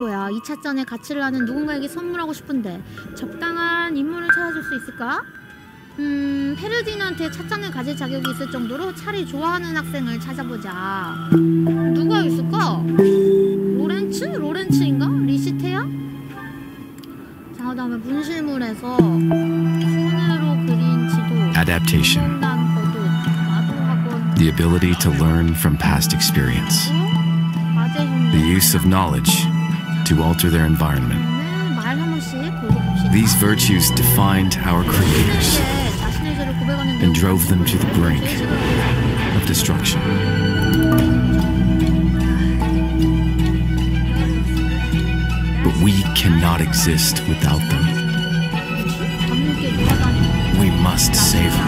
뭐야 이 차전의 가치를 아는 누군가에게 선물하고 싶은데 적당한 인물을 찾아줄 수 있을까? 음 페르디나한테 찻잔을 가질 자격이 있을 정도로 차를 좋아하는 학생을 찾아보자 누가 있을까? 로렌츠? 로렌츠인가? 리시테야? 자 그다음에 문실물에서 손으로 그린 지도 Adaptation. The ability to learn from past experience. The use of knowledge to alter their environment. These virtues defined our creators and drove them to the brink of destruction. But we cannot exist without them. We must save her.